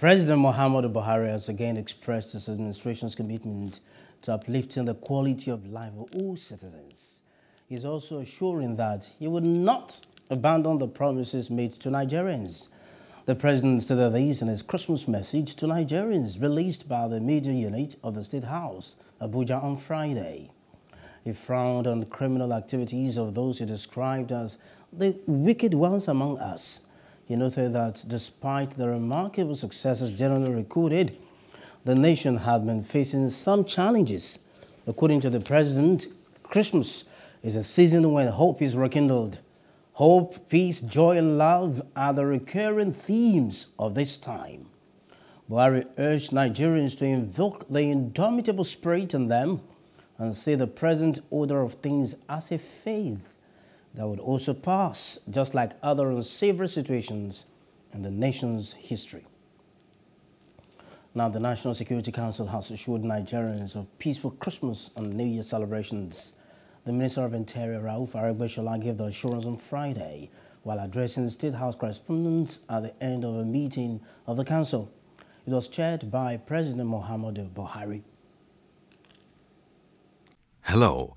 President Muhammadu Buhari has again expressed his administration's commitment to uplifting the quality of life of all citizens. He is also assuring that he would not abandon the promises made to Nigerians. The president stated this in his Christmas message to Nigerians released by the media unit of the State House, Abuja, on Friday. He frowned on the criminal activities of those he described as the wicked ones among us. He noted that despite the remarkable successes generally recorded, the nation had been facing some challenges. According to the president, Christmas is a season when hope is rekindled. Hope, peace, joy, and love are the recurring themes of this time. Buhari urged Nigerians to invoke the indomitable spirit in them and see the present order of things as a phase that would also pass, just like other unsavory situations in the nation's history. Now, the National Security Council has assured Nigerians of peaceful Christmas and New Year celebrations. The Minister of Interior, Rauf Aregbesola, gave the assurance on Friday while addressing State House correspondents at the end of a meeting of the Council. It was chaired by President Muhammadu Buhari. Hello,